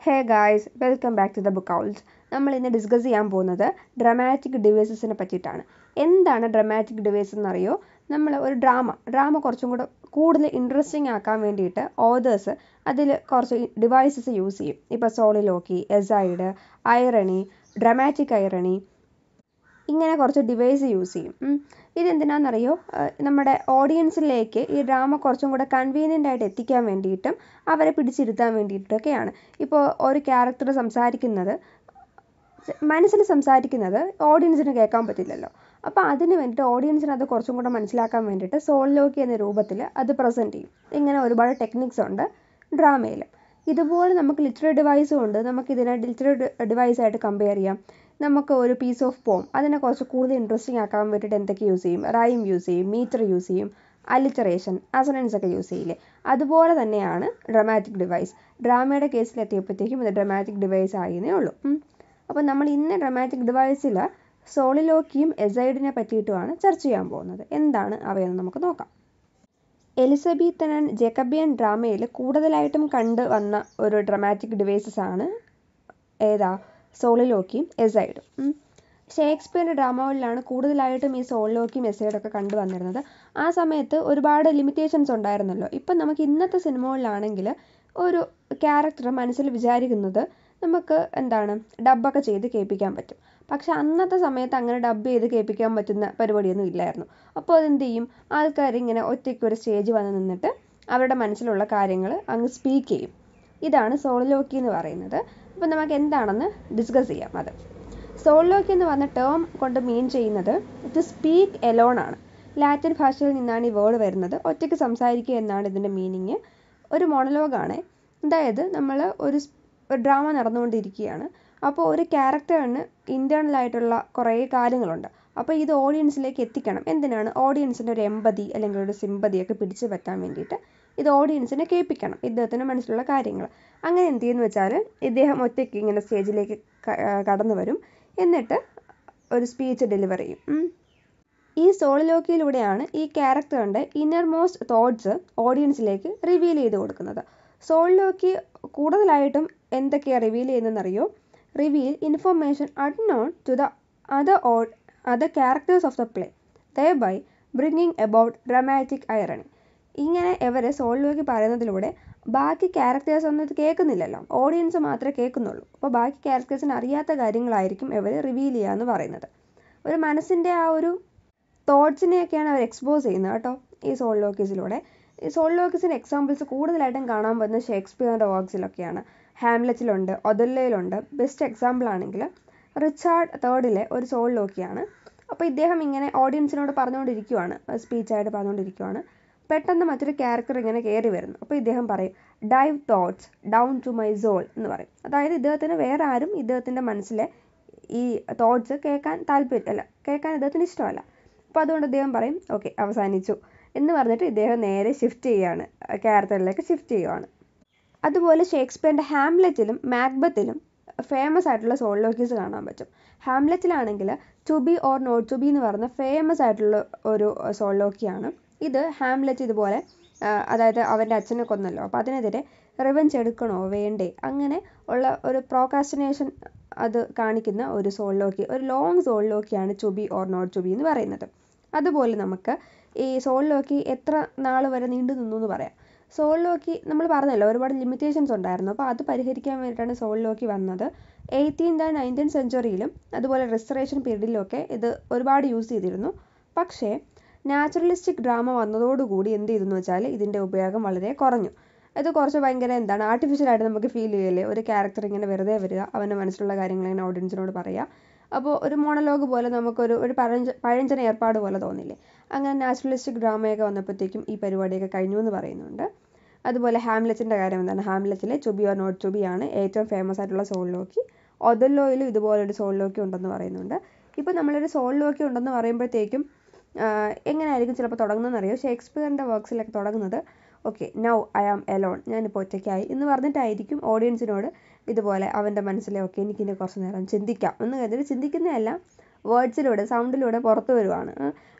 Hey guys welcome back to the book owls നമ്മൾ ഇന്ന് discuss ചെയ്യാൻ പോകുന്നത് ഡ്രമാറ്റിക് ഡിവൈസസിനെ പറ്റിയിട്ടാണ്. എന്താണ് ഡ്രമാറ്റിക് ഡിവൈസ് എന്നറിയോ? നമ്മൾ ഒരു ഡ്രാമ ഡ്രാമ കുറച്ചും കൂടെ കൂടുതൽ ഇൻട്രസ്റ്റിംഗ് ആക്കാൻ വേണ്ടിയിട്ട് ഓതേഴ്സ് അതിൽ കുറച്ച് ഡിവൈസസ് യൂസ് ചെയ്യും. ഇപ്പോൾ soliloquy aside irony dramatic irony ഇങ്ങനെ കുറച്ച് ഡിവൈസ് യൂസ് ചെയ്യും. ഇതെന്തിനാണെന്നറിയോ നമ്മുടെ ഓഡിയൻസിലേക്ക് ഈ ഡ്രാമ കുറച്ചും കൂടെ കൺവീനിയന്റ് ആയിട്ട് എത്തിക്കാൻ വേണ്ടിയിട്ടും അവരെ പിടിച്ചിരുത്താൻ വേണ്ടിയിട്ടൊക്കെയാണ്. ഇപ്പോൾ ഒരു ക്യാരക്ടർ സംസാരിക്കുന്നത് മനസ്സിൽ സംസാരിക്കുന്നത് ഓഡിയൻസിന് കേൾക്കാൻ പറ്റില്ലല്ലോ. അപ്പോൾ അതിന് വേണ്ടിയിട്ട് ഓഡിയൻസിന് അത് കുറച്ചും കൂടെ മനസ്സിലാക്കാൻ വേണ്ടിയിട്ട് സോളിലോക്കി എന്ന രൂപത്തിൽ അത് പ്രസന്റ് ചെയ്യും. ഇങ്ങനെ ഒരുപാട് ടെക്നിക്സ് ഉണ്ട് ഡ്രാമയിൽ ഇതുപോലെ നമുക്ക് ലിറ്റററി ഡിവൈസും ഉണ്ട്. നമുക്ക് ഇതിനെ ലിറ്റററി ഡിവൈസായിട്ട് കമ്പയർ ചെയ്യാം. നമുക്ക് ഒരു പീസ് ഓഫ് പോം അതിനെ കുറച്ച് കൂടുതൽ ഇൻട്രസ്റ്റിംഗ് ആക്കാൻ വേണ്ടിയിട്ട് എന്തൊക്കെ യൂസ് ചെയ്യും? റൈം യൂസ് ചെയ്യും മീറ്റർ യൂസ് ചെയ്യും അലിറ്ററേഷൻ അസണൻസ് ഒക്കെ യൂസ് ചെയ്യില്ലേ? അതുപോലെ തന്നെയാണ് ഡ്രമാറ്റിക് ഡിവൈസ് ഡ്രാമയുടെ കേസിൽ എത്തിയപ്പോഴത്തേക്കും ഇത് ഡ്രമാറ്റിക് ഡിവൈസ് ആയിരുന്നേ ഉള്ളൂ. അപ്പോൾ നമ്മൾ ഇന്ന് ഡ്രമാറ്റിക് ഡിവൈസിൽ സോളിലോക്കിയും എസൈഡിനെ പറ്റിയിട്ടുമാണ് ചർച്ച ചെയ്യാൻ പോകുന്നത്. എന്താണ് അവയെന്ന് നമുക്ക് നോക്കാം. എലിസബീത്തനൻ ആൻഡ് ജേക്കബിയൻ ഡ്രാമയിൽ കൂടുതലായിട്ടും കണ്ടു വന്ന ഒരു ഡ്രമാറ്റിക് ഡിവൈസസ് ആണ് ഏതാ? സോളിലോക്കിയും എസൈഡും. ഷേക്സ്പിയറിന്റെ ഡ്രാമകളിലാണ് കൂടുതലായിട്ടും ഈ സോളിലോക്കിയും എസൈഡൊക്കെ കണ്ടു വന്നിരുന്നത്. ആ സമയത്ത് ഒരുപാട് ലിമിറ്റേഷൻസ് ഉണ്ടായിരുന്നല്ലോ. ഇപ്പം നമുക്ക് ഇന്നത്തെ സിനിമകളിലാണെങ്കിൽ ഒരു ക്യാരക്ടർ മനസ്സിൽ വിചാരിക്കുന്നത് നമുക്ക് എന്താണ് ഡബ്ബൊക്കെ ചെയ്ത് കേൾപ്പിക്കാൻ പറ്റും. പക്ഷെ അന്നത്തെ സമയത്ത് അങ്ങനെ ഡബ് ചെയ്ത് കേൾപ്പിക്കാൻ പറ്റുന്ന പരിപാടിയൊന്നും ഇല്ലായിരുന്നു. അപ്പോൾ അതെന്ത് ചെയ്യും? ആൾക്കാർ ഇങ്ങനെ ഒറ്റയ്ക്ക് ഒരു സ്റ്റേജ് വന്ന് നിന്നിട്ട് അവരുടെ മനസ്സിലുള്ള കാര്യങ്ങൾ അങ്ങ് സ്പീക്ക് ചെയ്യും. ഇതാണ് സോളിലോക്കി എന്ന് പറയുന്നത്. അപ്പോൾ നമുക്ക് എന്താണെന്ന് ഡിസ്കസ് ചെയ്യാം അത്. സോളോക്ക് എന്ന് പറഞ്ഞ ടേം കൊണ്ട് മീൻ ചെയ്യുന്നത് ഇറ്റ് സ്പീക്ക് എലോൺ ആണ്. ലാറ്റിൻ ഭാഷയിൽ നിന്നാണ് ഈ വേർഡ് വരുന്നത്. ഒറ്റയ്ക്ക് സംസാരിക്കുക എന്നാണ് ഇതിന്റെ മീനിങ് ഒരു മോണലോഗാണ് അതായത് നമ്മൾ ഒരു ഡ്രാമ നടന്നുകൊണ്ടിരിക്കുകയാണ്. അപ്പോൾ ഒരു ക്യാരക്ടറിന് ഇന്റേണലായിട്ടുള്ള കുറേ കാര്യങ്ങളുണ്ട്. അപ്പോൾ ഇത് ഓഡിയൻസിലേക്ക് എത്തിക്കണം. എന്തിനാണ്? ഓഡിയൻസിന്റെ ഒരു എമ്പതി അല്ലെങ്കിൽ ഒരു സിമ്പതിയൊക്കെ പിടിച്ചു പറ്റാൻ വേണ്ടിയിട്ട് ഇത് ഓഡിയൻസിനെ കേൾപ്പിക്കണം. ഇദ്ദേഹത്തിന്റെ മനസ്സിലുള്ള കാര്യങ്ങൾ. അങ്ങനെ എന്ത് ചെയ്യുന്നു വെച്ചാൽ ഇദ്ദേഹം ഒറ്റയ്ക്ക് ഇങ്ങനെ സ്റ്റേജിലേക്ക് കടന്നു വരും. എന്നിട്ട് ഒരു സ്പീച്ച് ഡെലിവർ ചെയ്യും. ഈ സോളിലോക്കിയിലൂടെയാണ് ഈ ക്യാരക്ടറിന്റെ ഇന്നർ മോസ്റ്റ് തോട്ട്സ് ഓഡിയൻസിലേക്ക് റിവീൽ ചെയ്ത് കൊടുക്കുന്നത്. സോളിലോക്കി കൂടുതലായിട്ടും എന്തൊക്കെയാണ് reveal ചെയ്യുന്നതെന്നറിയോ? Reveal information unknown to the other other characters of the play thereby bringing about dramatic irony ഇങ്ങനെ ഇവർ സോളിലോക്കി പറയുന്നതിലൂടെ ബാക്കി ക്യാരക്ടേഴ്സ് ഒന്നും ഇത് കേൾക്കുന്നില്ലല്ലോ. ഓഡിയൻസ് മാത്രമേ കേൾക്കുന്നുള്ളൂ. അപ്പോൾ ബാക്കി ക്യാരക്ടേഴ്സിന് അറിയാത്ത കാര്യങ്ങളായിരിക്കും ഇവർ റിവീൽ ചെയ്യുക എന്ന് പറയുന്നത്. ഒരു മനസ്സിന്റെ ആ ഒരു തോട്ട്സിനെയൊക്കെയാണ് അവർ എക്സ്പോസ് ചെയ്യുന്നത് കേട്ടോ. ഈ സോളിലോക്കീസിലൂടെ ഈ സോളിലോക്കീസിന്റെ എക്സാമ്പിൾസ് കൂടുതലായിട്ടും കാണാൻ പറ്റുന്നത് ഷേക്സ്പിയറിന്റെ വർക്ക്സിലൊക്കെയാണ് ഹാംലറ്റിലുണ്ട് ഒതല്ലയിലുണ്ട് ബെസ്റ്റ് എക്സാമ്പിൾ ആണെങ്കിൽ റിച്ചാർഡ് തേർഡിലെ ഒരു സോൾ ലോക്കിയാണ് അപ്പോൾ ഇദ്ദേഹം ഇങ്ങനെ ഓഡിയൻസിനോട് പറഞ്ഞുകൊണ്ടിരിക്കുവാണ്. സ്പീച്ചായിട്ട് പറഞ്ഞുകൊണ്ടിരിക്കുവാണ്. പെട്ടെന്ന് മറ്റൊരു ക്യാരക്ടർ ഇങ്ങനെ കയറി വരുന്നു. അപ്പോൾ ഇദ്ദേഹം പറയും dive thoughts down to my soul എന്ന് പറയും. അതായത് ഇദ്ദേഹത്തിന് വേറെ ആരും ഇദ്ദേഹത്തിന്റെ മനസ്സിലെ ഈ തോട്ട്സ് കേൾക്കാൻ താല്പര്യം അല്ല കേൾക്കാൻ ഇദ്ദേഹത്തിന് ഇഷ്ടമല്ല. അപ്പോൾ അതുകൊണ്ട് ഇദ്ദേഹം പറയും ഓക്കെ അവസാനിച്ചു എന്ന് പറഞ്ഞിട്ട് ഇദ്ദേഹം നേരെ ഷിഫ്റ്റ് ചെയ്യുകയാണ്. ക്യാരക്ടറിലേക്ക് ഷിഫ്റ്റ് ചെയ്യുവാണ്. അതുപോലെ ഷേക്സ്പിയറിന്റെ ഹാംലെറ്റിലും മാക്ബത്തിലും ഫേമസ് ആയിട്ടുള്ള സോളിലോക്കീസ് കാണാൻ പറ്റും. ഹാംലെറ്റിലാണെങ്കിൽ to be or not to be എന്ന് പറയുന്ന ഫേമസ് ആയിട്ടുള്ള ഒരു സോളിലോക്കിയാണ് ഇത് ഹാംലെറ്റ് ഇതുപോലെ അതായത് അവന്റെ അച്ഛനെ കൊന്നല്ലോ. അപ്പോൾ അതിനെതിരെ റിവഞ്ച് എടുക്കണോ? വേണ്ടേ? അങ്ങനെ ഉള്ള ഒരു പ്രോകാസ്റ്റിനേഷൻ അത് കാണിക്കുന്ന ഒരു സോളിലോക്കി ഒരു long സോളിലോക്കിയാണ് to be or not to be എന്ന് പറയുന്നത്. അതുപോലെ നമുക്ക് ഈ സോളിലോക്കി എത്ര നാൾ വരെ നീണ്ടു നിന്നു എന്ന് പറയാം. സോളിലോക്കി നമ്മൾ പറഞ്ഞല്ലോ ഒരുപാട് ലിമിറ്റേഷൻസ് ഉണ്ടായിരുന്നു. അപ്പോൾ അത് പരിഹരിക്കാൻ വേണ്ടിയിട്ടാണ് സോളിലോക്കി വന്നത്. എയ്റ്റീൻത് ആൻഡ് നയന്റീൻ സെഞ്ചുറിയിലും അതുപോലെ റെസ്റ്റോറേഷൻ പീരീഡിലൊക്കെ ഇത് ഒരുപാട് യൂസ് ചെയ്തിരുന്നു. പക്ഷേ നാച്ചുറലിസ്റ്റിക് ഡ്രാമ വന്നതോടുകൂടി എന്ത് ചെയ്തെന്ന് വെച്ചാൽ ഇതിന്റെ ഉപയോഗം വളരെ കുറഞ്ഞു. അത് കുറച്ച് ഭയങ്കര എന്താണ് ആർട്ടിഫിഷ്യലായിട്ട് നമുക്ക് ഫീൽ ചെയ്യല്ലേ? ഒരു ക്യാരക്ടർ ഇങ്ങനെ വെറുതെ വരിക അവന്റെ മനസ്സിലുള്ള കാര്യങ്ങൾ ഇങ്ങനെ ഓഡിയൻസിനോട് പറയുക അപ്പോൾ ഒരു മോണലോഗ് പോലെ നമുക്കൊരു ഒരു പഴഞ്ച പഴഞ്ചന ഏർപ്പാട് പോലെ തോന്നില്ലേ? അങ്ങനെ നാച്ചുറലിസ്റ്റിക് ഡ്രാമയൊക്കെ വന്നപ്പോഴത്തേക്കും ഈ പരിപാടിയൊക്കെ കഴിഞ്ഞു എന്ന് പറയുന്നുണ്ട്. അതുപോലെ ഹാംലെറ്റിന്റെ കാര്യം എന്താണ്? ഹാംലെറ്റിലെ ചുബി ഓർ നോട്ട് ചുബി ആണ് ഏറ്റവും ഫേമസ് ആയിട്ടുള്ള സോളിലോക്കി ഒതല്ലോയിലും ഇതുപോലൊരു സോളിലോക്കി ഉണ്ടെന്ന് പറയുന്നുണ്ട്. ഇപ്പോൾ നമ്മളൊരു സോളിലോക്കി ഉണ്ടെന്ന് പറയുമ്പോഴത്തേക്കും എങ്ങനെയായിരിക്കും ചിലപ്പോൾ തുടങ്ങുന്നതെന്ന് അറിയോ ഷേക്സ്പിയറിന്റെ വർക്ക്സിലൊക്കെ തുടങ്ങുന്നത് okay now I am alone ഞാനിപ്പോൾ ഒറ്റയ്ക്കായി. എന്ന് പറഞ്ഞിട്ടായിരിക്കും ഓഡിയൻസിനോട് ഇതുപോലെ അവന്റെ മനസ്സിലെ ഓക്കെ എനിക്കിനി കുറച്ച് നേരം ചിന്തിക്കാം. എന്ന് കരുതി ചിന്തിക്കുന്നതല്ല വേർഡ്സിലൂടെ സൗണ്ടിലൂടെ പുറത്തു വരുവാണ്.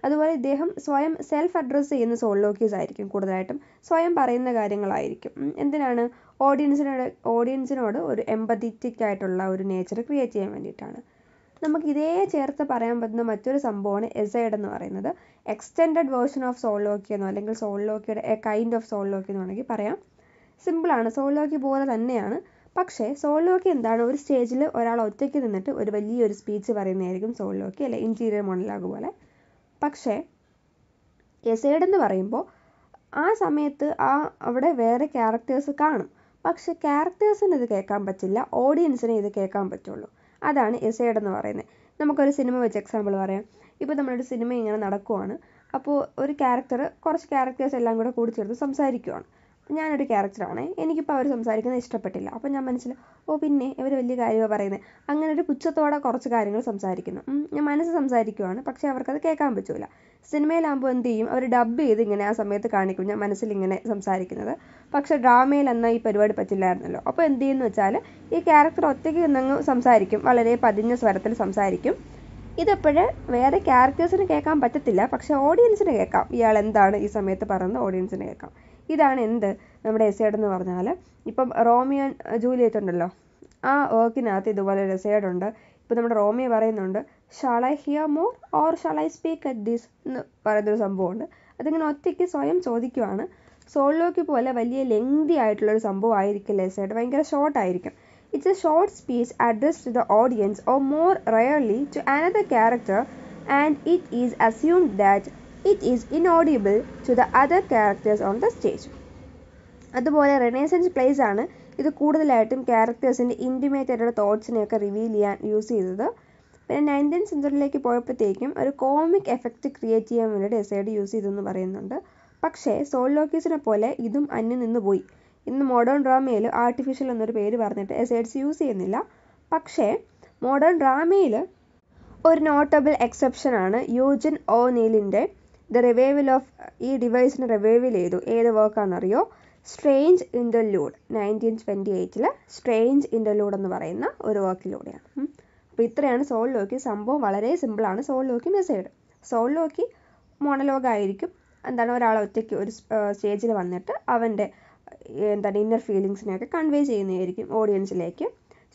അതുപോലെ ഇദ്ദേഹം സ്വയം സെൽഫ് അഡ്രസ്സ് ചെയ്യുന്ന സോളിലോക്യൂസ് ആയിരിക്കും കൂടുതലായിട്ടും. സ്വയം പറയുന്ന കാര്യങ്ങളായിരിക്കും. എന്തിനാണ്? ഓഡിയൻസിനോട് ഓഡിയൻസിനോട് ഒരു എമ്പതറ്റിക് ആയിട്ടുള്ള ഒരു നേച്ചർ ക്രിയേറ്റ് ചെയ്യാൻ വേണ്ടിയിട്ടാണ്. നമുക്ക് ഇതേ ചേർത്ത് പറയാൻ പറ്റുന്ന മറ്റൊരു സംഭവമാണ് എസൈഡ് എന്ന് പറയുന്നത്. എക്സ്റ്റെൻഡഡ് വേർഷൻ ഓഫ് സോൾലോക്കി എന്നോ അല്ലെങ്കിൽ സോൾലോക്കിയുടെ എ കൈൻഡ് ഓഫ് സോൾലോക്കി എന്ന് വേണമെങ്കിൽ പറയാം. സിമ്പിളാണ് സോൾലോക്കി പോലെ തന്നെയാണ്. പക്ഷേ സോൾലോക്കി എന്താണ്? ഒരു സ്റ്റേജിൽ ഒരാൾ ഒറ്റയ്ക്ക് നിന്നിട്ട് ഒരു വലിയൊരു സ്പീച്ച് പറയുന്നതായിരിക്കും സോൾലോക്കി അല്ലെ ഇന്റീരിയർ മോണലാഗ് പോലെ. പക്ഷേ എസൈഡ് എന്ന് പറയുമ്പോൾ ആ സമയത്ത് ആ അവിടെ വേറെ ക്യാരക്ടേഴ്സ് കാണും. പക്ഷെ ക്യാരക്ടേഴ്സിന് ഇത് കേൾക്കാൻ പറ്റില്ല. ഓഡിയൻസിനെ ഇത് കേൾക്കാൻ പറ്റുള്ളൂ. അതാണ് എസൈഡ് എന്ന് പറയുന്നത്. നമുക്കൊരു സിനിമ വെച്ച് എക്സാമ്പിൾ പറയാം. ഇപ്പോൾ നമ്മളൊരു സിനിമ ഇങ്ങനെ നടക്കുവാണ്. അപ്പോൾ ഒരു ക്യാരക്ടർ കുറച്ച് ക്യാരക്ടേഴ്സ് എല്ലാം കൂടെ കൂടി ചേർത്ത് സംസാരിക്കുവാണ്. ഞാനൊരു ക്യാരക്ടറാണ് എനിക്കിപ്പോൾ അവർ സംസാരിക്കുന്നത് ഇഷ്ടപ്പെട്ടില്ല. അപ്പോൾ ഞാൻ മനസ്സിൽ ഓ പിന്നെ ഇവർ വലിയ കാര്യമാണ് പറയുന്നത് അങ്ങനെ ഒരു പുച്ഛത്തോടെ കുറച്ച് കാര്യങ്ങൾ സംസാരിക്കുന്നു. ഞാൻ മനസ്സ് സംസാരിക്കുവാണ് പക്ഷേ അവർക്കത് കേൾക്കാൻ പറ്റില്ല സിനിമയിലാകുമ്പോൾ എന്ത് ചെയ്യും? അവർ ഡബ് ചെയ്ത് ഇങ്ങനെ ആ സമയത്ത് കാണിക്കും ഞാൻ മനസ്സിൽ ഇങ്ങനെ സംസാരിക്കുന്നത്. പക്ഷേ ഡ്രാമയിൽ എന്നാൽ ഈ പരിപാടി പറ്റില്ലായിരുന്നല്ലോ. അപ്പോൾ എന്ത് ചെയ്യുമെന്ന് വെച്ചാൽ ഈ ക്യാരക്ടർ ഒറ്റയ്ക്ക് നിന്നങ്ങ് സംസാരിക്കും. വളരെ പതിഞ്ഞ സ്വരത്തിൽ സംസാരിക്കും. ഇതെപ്പോഴ് വേറെ ക്യാരക്ടേഴ്സിന് കേൾക്കാൻ പറ്റത്തില്ല പക്ഷെ ഓഡിയൻസിന് കേൾക്കാം. ഇയാൾ എന്താണ് ഈ സമയത്ത് പറയുന്നത് ഓഡിയൻസിന് കേൾക്കാം. ഇതാണ് എന്ത് നമ്മുടെ എസേഡ് എന്ന് പറഞ്ഞാൽ ഇപ്പം റോമിയോ ജൂലിയറ്റ് ഉണ്ടല്ലോ. ആ വർക്കിനകത്ത് ഇതുപോലെ ഒരു എസേഡ് ഉണ്ട്. ഇപ്പം നമ്മുടെ റോമിയോ പറയുന്നുണ്ട് shall I hear more or shall I speak at this എന്ന് പറയുന്നൊരു സംഭവമുണ്ട്. അതിങ്ങനെ ഒറ്റയ്ക്ക് സ്വയം ചോദിക്കുവാണ്. സോളിലോക്ക് പോലെ വലിയ ലെങ്തി ആയിട്ടുള്ളൊരു സംഭവം ആയിരിക്കില്ല എസേഡ് ഭയങ്കര ഷോർട്ട് ആയിരിക്കും. It's a short speech addressed to the audience or more rarely to another character and it is assumed that it is inaudible to the other characters on the stage അതുപോലെ renaissance plays ആണ് ഇത് കൂടുതലായിട്ടും ക്യാരക്ടേഴ്സിന്റെ intimate ആയിട്ടുള്ള തോട്ട്സിനെയൊക്കെ reveal ചെയ്യാൻ use ചെയ്തത്. പിന്നെ nineteen സെഞ്ചുറിയിലേക്ക് പോയപ്പോഴത്തേക്കും ഒരു comic effect create ചെയ്യാൻ വേണ്ടി എസൈഡ് യൂസ് ചെയ്തെന്ന് പറയുന്നുണ്ട്. പക്ഷേ സോളിലോക്കീസിനെ പോലെ ഇതും അന്യം നിന്ന് പോയി ഇന്ന് മോഡേൺ ഡ്രാമയിൽ ആർട്ടിഫിഷ്യൽ എന്നൊരു പേര് പറഞ്ഞിട്ട് എസൈഡ്സ് യൂസ് ചെയ്യുന്നില്ല. പക്ഷേ മോഡേൺ ഡ്രാമയിൽ ഒരു നോട്ടബിൾ എക്സെപ്ഷനാണ് യൂജിൻ ഓ നീലിന്റെ ദ റിവൈവൽ ഓഫ് ഈ ഡിവൈസിന് റിവൈവൽ ചെയ്തു. ഏത് വർക്കാണെന്നറിയോ സ്ട്രേഞ്ച് ഇന്റർലൂഡ് നയന്റീൻ ട്വന്റി എയ്റ്റിൽ സ്ട്രേഞ്ച് ഇന്റർലൂഡ് എന്ന് പറയുന്ന ഒരു വർക്കിലൂടെയാണ് അപ്പോൾ ഇത്രയാണ് സോൾ ലോക്കി സംഭവം. വളരെ സിമ്പിളാണ് സോൾ ലോക്കി മെസ്സേഡ് സോൾ ലോക്കി മോണലോഗായിരിക്കും എന്താണ്? ഒരാൾ ഒറ്റയ്ക്ക് ഒരു സ്റ്റേജിൽ വന്നിട്ട് അവന്റെ എന്താണ് ഇന്നർ ഫീലിങ്സിനെയൊക്കെ കൺവേ ചെയ്യുന്നതായിരിക്കും ഓഡിയൻസിലേക്ക്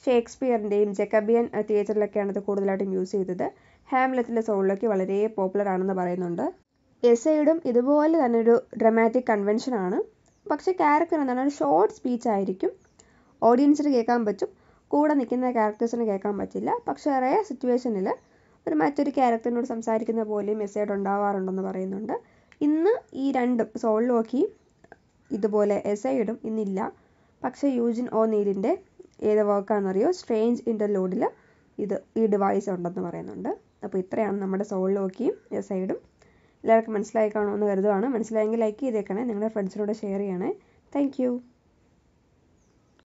ഷേക്സ്പിയറിന്റെയും ജക്കബിയൻ തിയേറ്ററിലൊക്കെയാണ് ഇത് കൂടുതലായിട്ടും യൂസ് ചെയ്തത്. ഹാംലെറ്റിലെ സോളിലൊക്കെ വളരെ പോപ്പുലർ ആണെന്ന് പറയുന്നുണ്ട്. എസൈഡും ഇതുപോലെ തന്നെ ഒരു ഡ്രമാറ്റിക് കൺവെൻഷനാണ് പക്ഷേ ക്യാരക്ടർ എന്താണ്? ഒരു ഷോർട്ട് സ്പീച്ച് ആയിരിക്കും. ഓഡിയൻസിന് കേൾക്കാൻ പറ്റും. കൂടെ നിൽക്കുന്ന ക്യാരക്ടേഴ്സിന് കേൾക്കാൻ പറ്റില്ല. പക്ഷേ റേ സിറ്റുവേഷനിൽ ഒരു മറ്റൊരു ക്യാരക്ടറിനോട് സംസാരിക്കുന്ന പോലെയും എസൈഡ് ഉണ്ടാവാറുണ്ടെന്ന് പറയുന്നുണ്ട്. ഇന്ന് ഈ രണ്ടും സോളിലോക്കി ഇതുപോലെ എസൈഡും ഇന്നില്ല. പക്ഷേ യൂജിൻ ഓ നീലിന്റെ ഏത് വർക്കാണെന്നറിയോ സ്ട്രേഞ്ച് ഇന്റർലൂഡിൽ ഇത് ഈ ഡിവൈസ് ഉണ്ടെന്ന് പറയുന്നുണ്ട്. അപ്പോൾ ഇത്രയാണ് നമ്മുടെ സോളിലോക്കിയും എസൈഡും എല്ലാവർക്കും മനസ്സിലായി കാണുമെന്ന് കരുതുകയാണ്. മനസ്സിലായെങ്കിൽ ലൈക്ക് ചെയ്തേക്കണേ. നിങ്ങളുടെ ഫ്രണ്ട്സിനോട് ഷെയർ ചെയ്യണേ. താങ്ക്